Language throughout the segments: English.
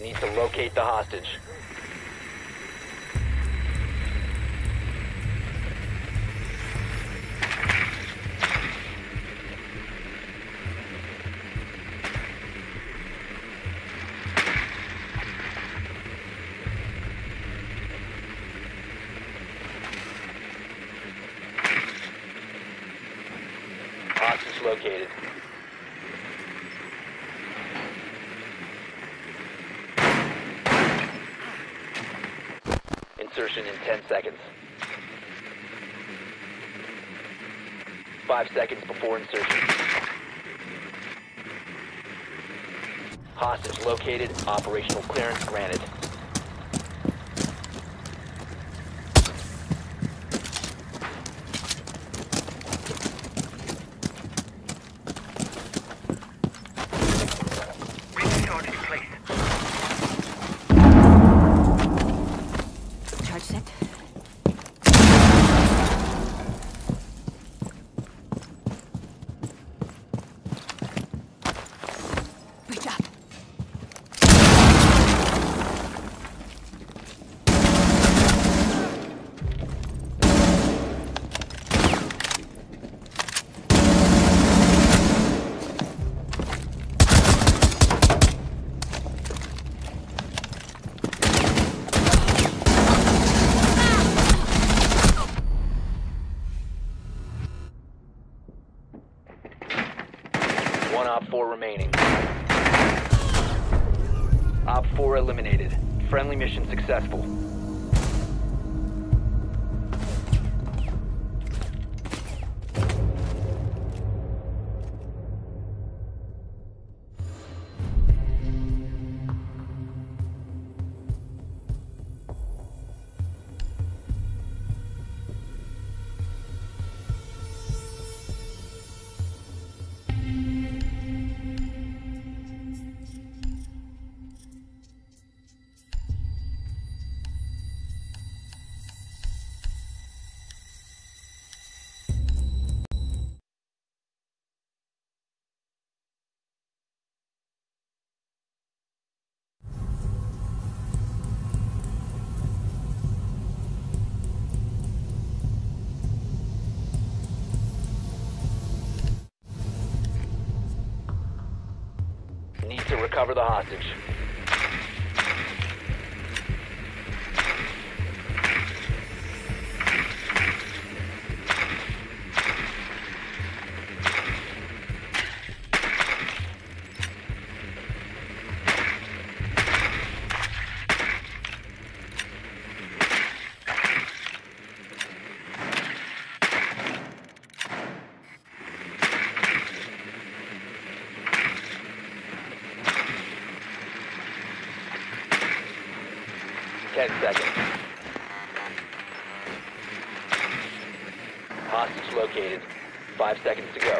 Need to locate the hostage. Five seconds before insertion. Hostage located. Operational clearance granted. Need to recover the hostage. Five seconds to go.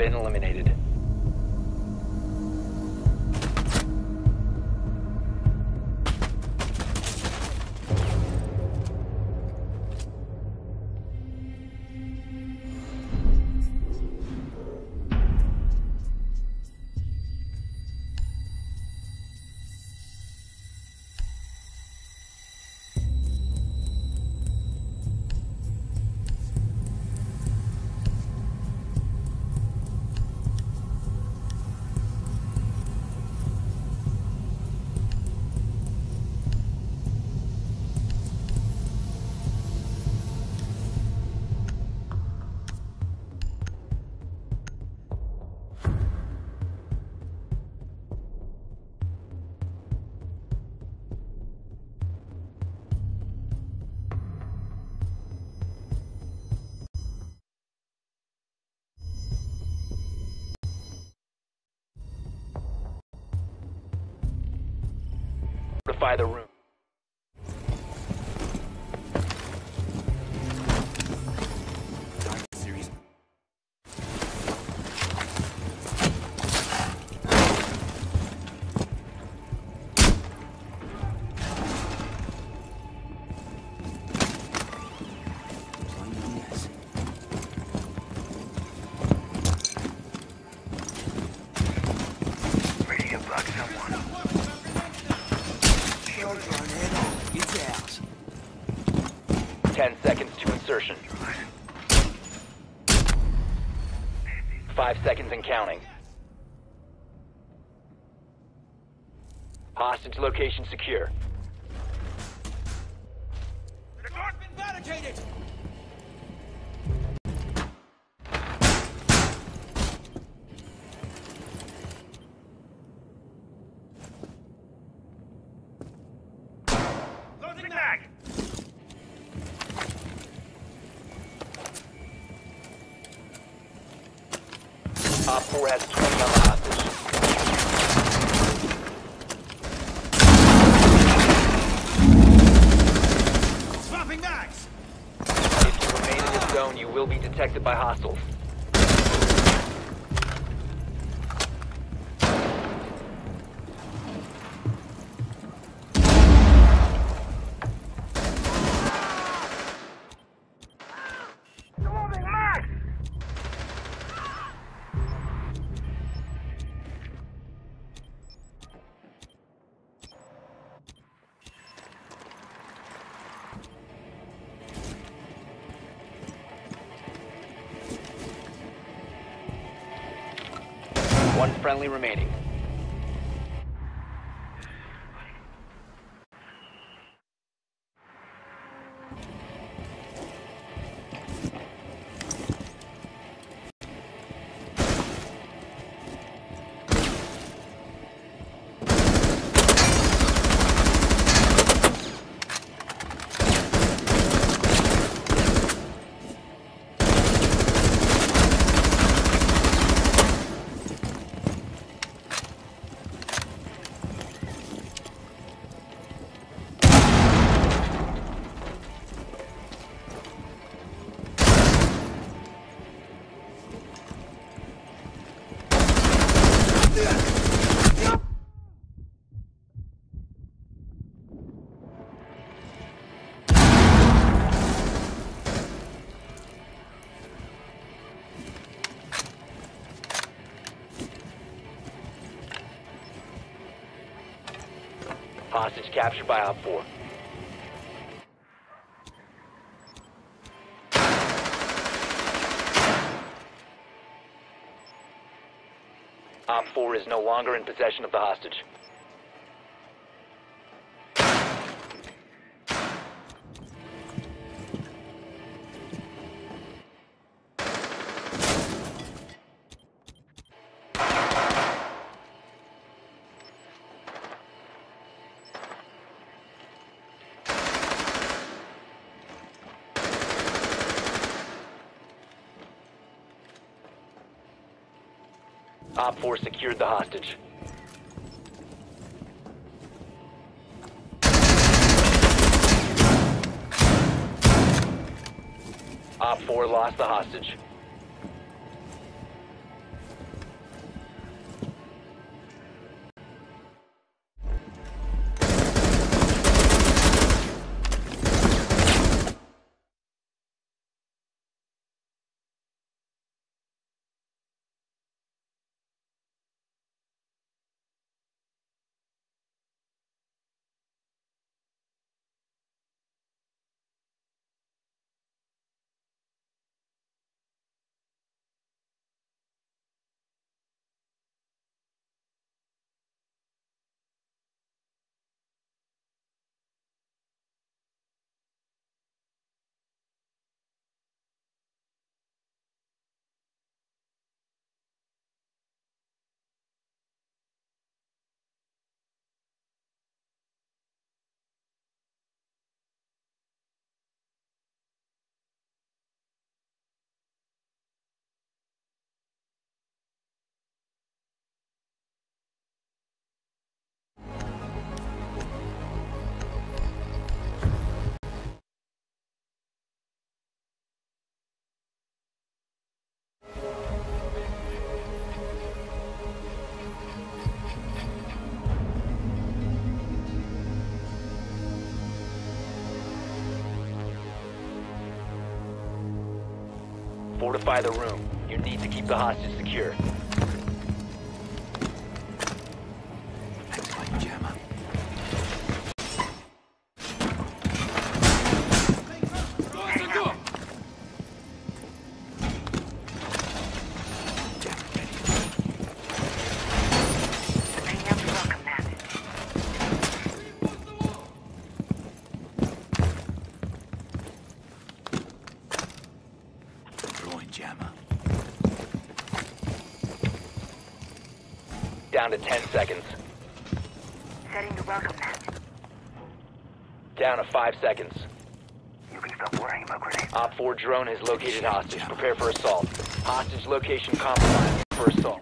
been eliminated. Fortify the room. Insertion. 5 seconds and counting. Hostage location secure. The been barricaded! Detected by hostiles. Friendly remaining. Hostage captured by OpFor. Op 4 is no longer in possession of the hostage. OpFor secured the hostage. OpFor lost the hostage. Fortify the room. You need to keep the hostage secure. Down to 10 seconds. Setting the welcome mat. Down to 5 seconds. You can stop worrying about grenades. OpFor drone has located hostage. Prepare for assault. Hostage location compromised for assault.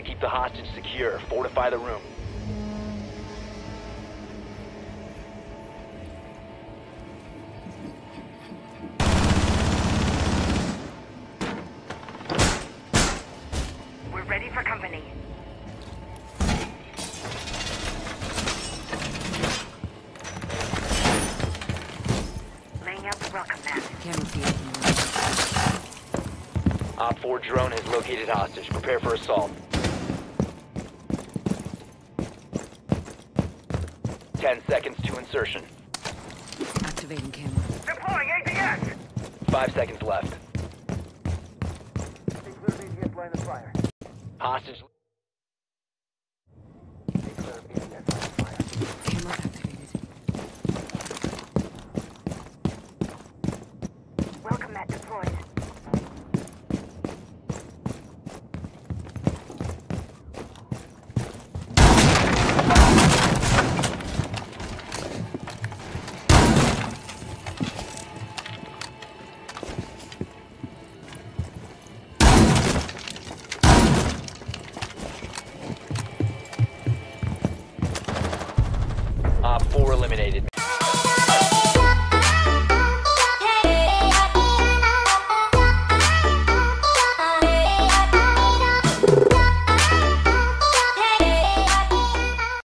To keep the hostage secure. Fortify the room. We're ready for company. Laying out the welcome mat. Camera feed. OpFor drone has located hostage. Prepare for assault. 10 seconds to insertion. Activating camera. Deploying APS! 5 seconds left. Hostage.